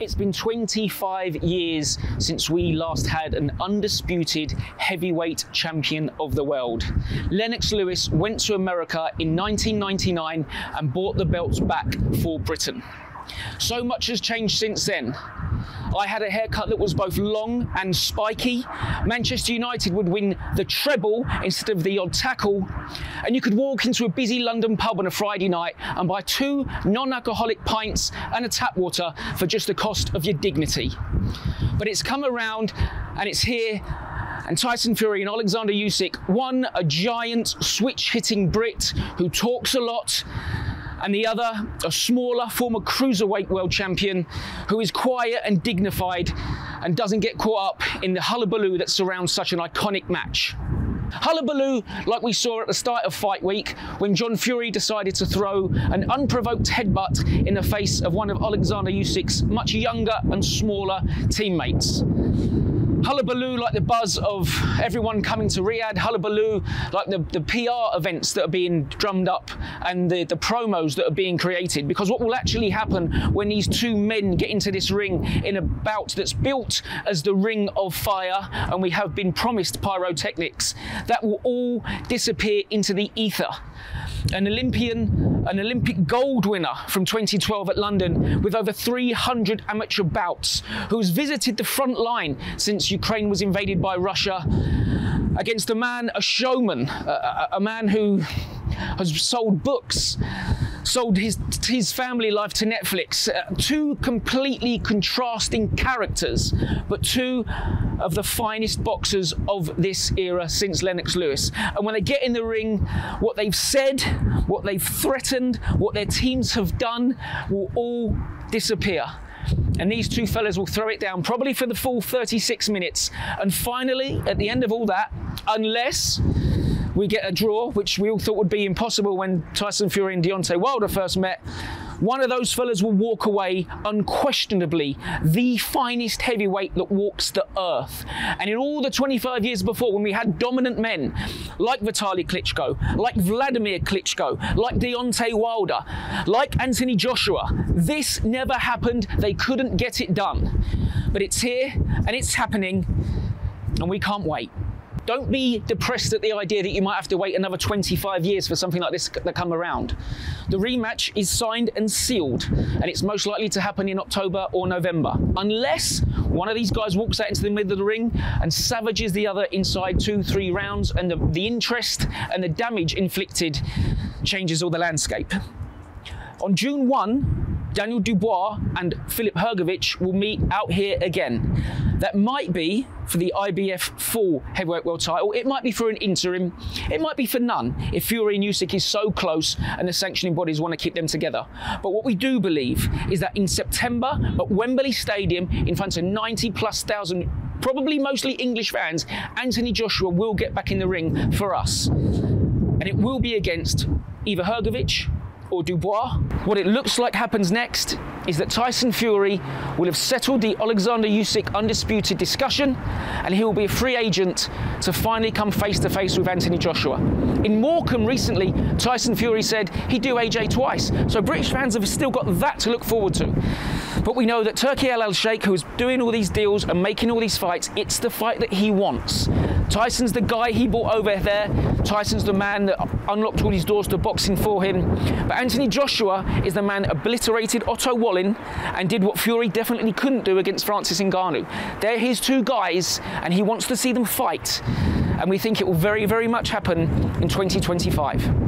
It's been 25 years since we last had an undisputed heavyweight champion of the world. Lennox Lewis went to America in 1999 and bought the belts back for Britain. So much has changed since then. I had a haircut that was both long and spiky. Manchester United would win the treble instead of the odd tackle. And you could walk into a busy London pub on a Friday night and buy two non alcoholic pints and a tap water for just the cost of your dignity. But it's come around and it's here and Tyson Fury and Alexander Usyk, one a giant switch hitting Brit who talks a lot and the other, a smaller former cruiserweight world champion who is quiet and dignified and doesn't get caught up in the hullabaloo that surrounds such an iconic match. Hullabaloo, like we saw at the start of Fight Week, when John Fury decided to throw an unprovoked headbutt in the face of one of Alexander Usyk's much younger and smaller teammates hullabaloo like the buzz of everyone coming to Riyadh, hullabaloo like the, the PR events that are being drummed up and the, the promos that are being created. Because what will actually happen when these two men get into this ring in a bout that's built as the Ring of Fire and we have been promised pyrotechnics, that will all disappear into the ether. An Olympian, an Olympic gold winner from 2012 at London with over 300 amateur bouts, who's visited the front line since Ukraine was invaded by Russia, against a man, a showman, a, a man who has sold books, sold his, his family life to Netflix. Uh, two completely contrasting characters, but two of the finest boxers of this era since Lennox Lewis. And when they get in the ring, what they've said, what they've threatened, what their teams have done will all disappear and these two fellas will throw it down probably for the full 36 minutes. And finally, at the end of all that, unless we get a draw, which we all thought would be impossible when Tyson Fury and Deontay Wilder first met, one of those fellas will walk away unquestionably the finest heavyweight that walks the earth. And in all the 25 years before, when we had dominant men like Vitaly Klitschko, like Vladimir Klitschko, like Deontay Wilder, like Anthony Joshua, this never happened. They couldn't get it done. But it's here and it's happening, and we can't wait. Don't be depressed at the idea that you might have to wait another 25 years for something like this to come around. The rematch is signed and sealed, and it's most likely to happen in October or November, unless one of these guys walks out into the middle of the ring and savages the other inside two, three rounds, and the, the interest and the damage inflicted changes all the landscape. On June 1, Daniel Dubois and Filip Hrgovic will meet out here again. That might be for the IBF full heavyweight world title. It might be for an interim. It might be for none if Fury and Usyk is so close and the sanctioning bodies want to keep them together. But what we do believe is that in September at Wembley Stadium in front of 90 plus thousand probably mostly English fans, Anthony Joshua will get back in the ring for us. And it will be against either Hrgovic or Dubois. What it looks like happens next is that Tyson Fury will have settled the Alexander Usyk undisputed discussion and he will be a free agent to finally come face to face with Anthony Joshua. In Morecambe recently, Tyson Fury said he'd do AJ twice, so British fans have still got that to look forward to. But we know that Turki Al Sheikh, who is doing all these deals and making all these fights, it's the fight that he wants. Tyson's the guy he brought over there. Tyson's the man that unlocked all these doors to boxing for him. But Anthony Joshua is the man that obliterated Otto Wallin and did what Fury definitely couldn't do against Francis Ngannou. They're his two guys, and he wants to see them fight. And we think it will very, very much happen in 2025.